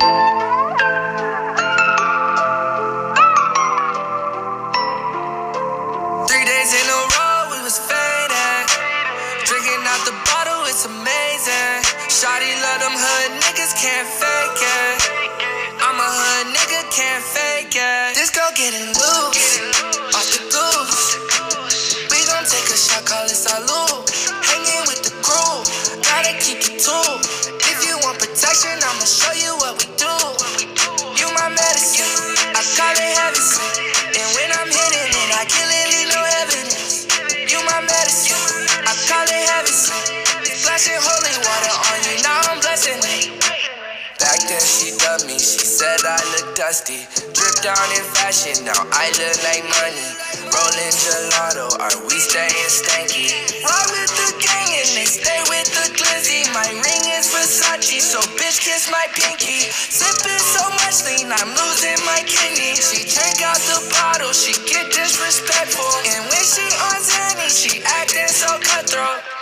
Three days in a row, we was faded. Drinking out the bottle, it's amazing. Shotty love them hood niggas, can't fake it. I'm a hood nigga, can't fake it. This girl getting loose, off the goose. We gon' take a shot, call it salute. Said I look dusty. Drip down in fashion, now I look like money. Rolling gelato, are we staying stanky? Ride with the gang and they stay with the glizzy. My ring is Versace, so bitch kiss my pinky. Sipping so much lean, I'm losing my kidney. She drink out the bottle, she get disrespectful. And when she on Zanny, she acting so cutthroat.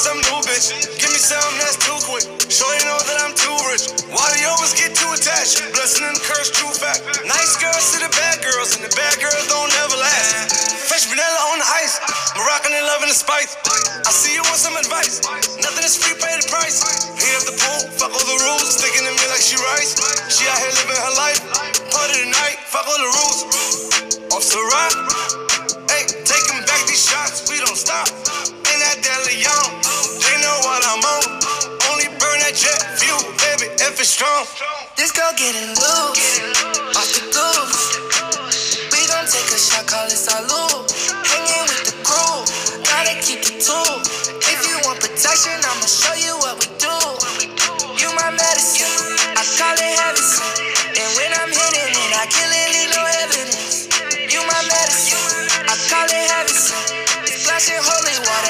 Some new bitch. Give me something that's too quick. Show you know that I'm too rich. Why do you always get too attached? Blessing and curse, true fact. Nice girls to the bad girls, and the bad girls don't ever last. Fresh vanilla on the ice, Moroccan and loving the spice. I see you want some advice. Nothing is free, pay the price. Hit up the pool, fuck all the rules, sticking to me like she rice. She out here living her life. Party tonight, fuck all the rules. Off the rock. Baby, if it's strong. This girl getting loose, off the goose. We gon' take a shot, call it salute. Hanging with the crew, gotta keep it too. If you want protection, I'ma show you what we do. You my medicine, I call it heaven. And when I'm hitting it, I kill it, leave no evidence. You my medicine, I call it heaven sent. Splashing holy water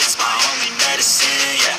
it's my only medicine. Yeah,